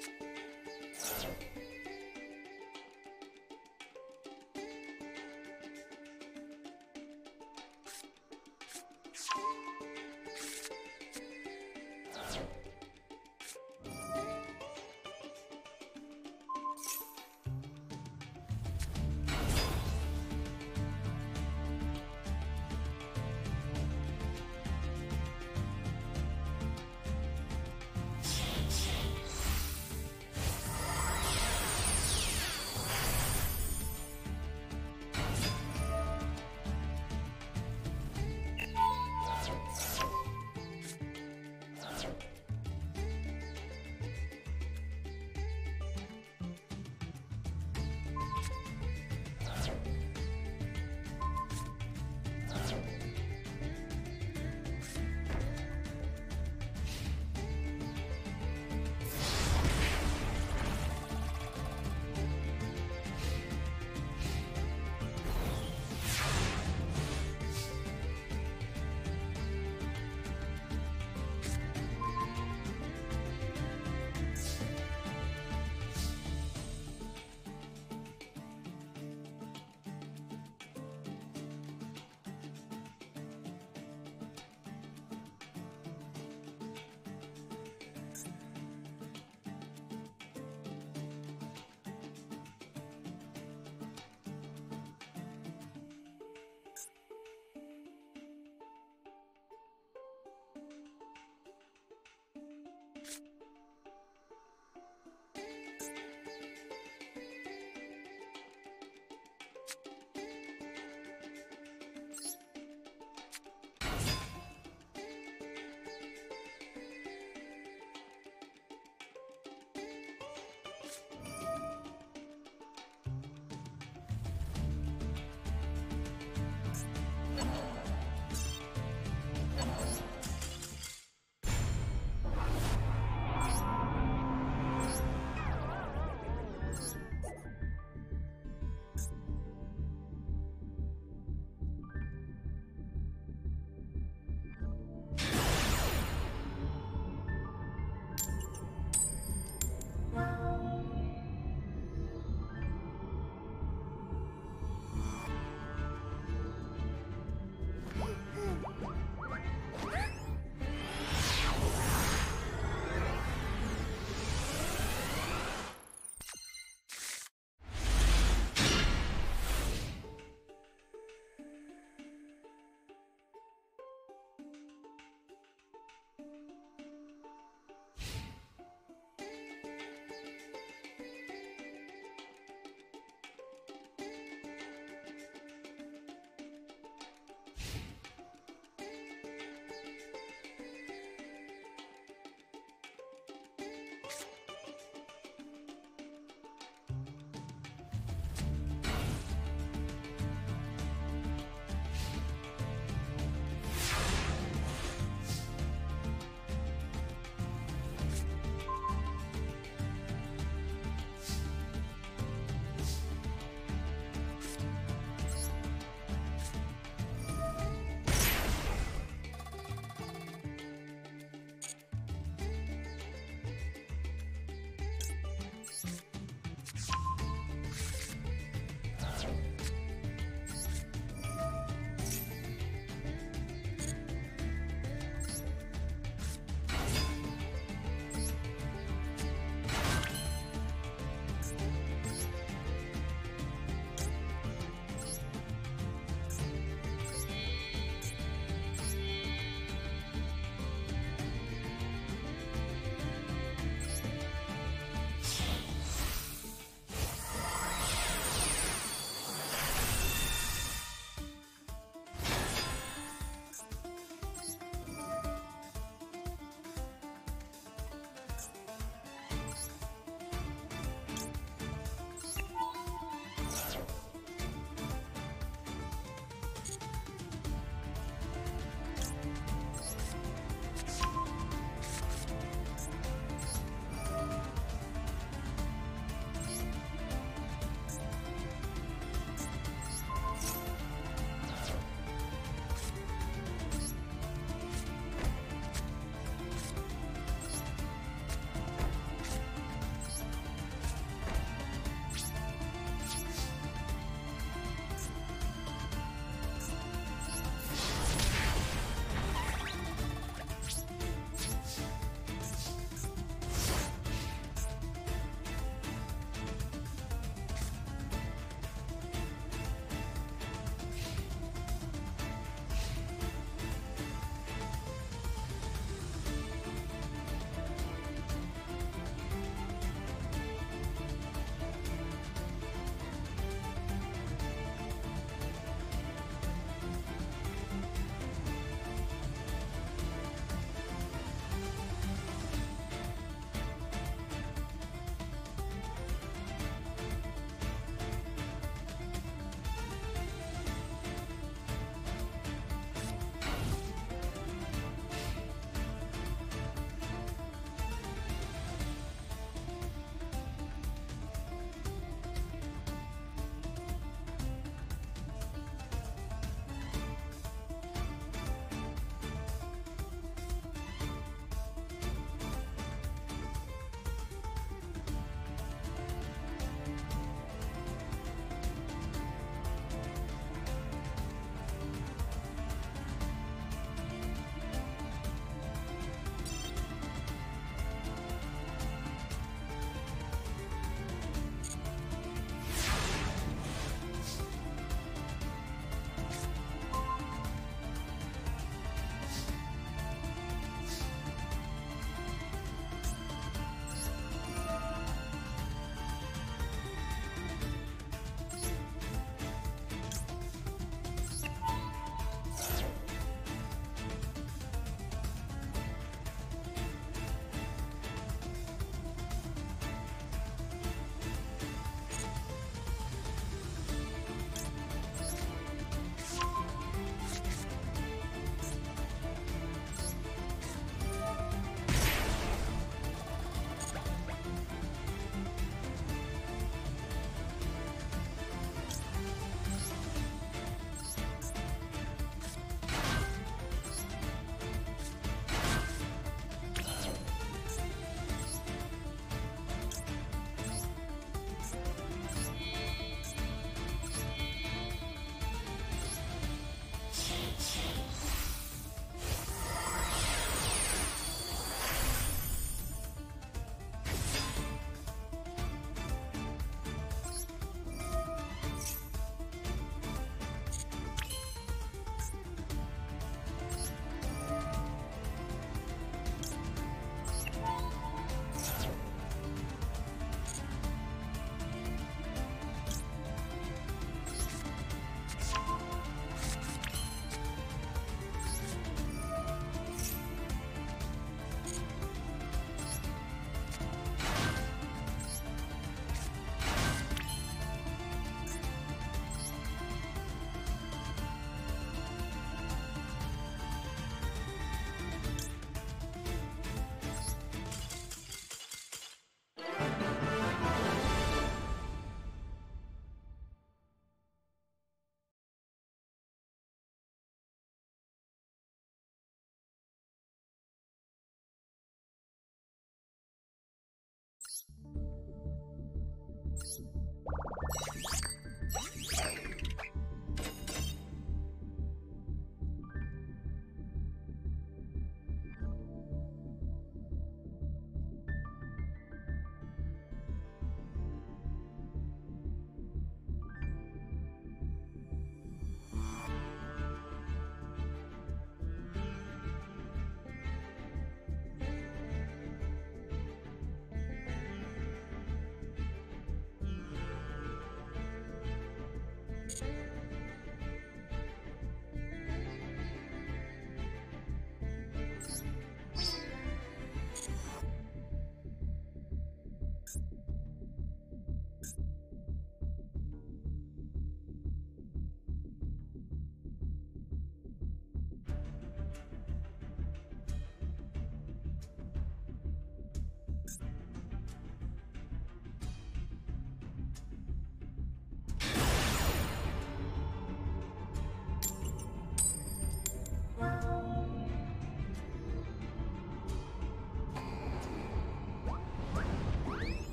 すいません。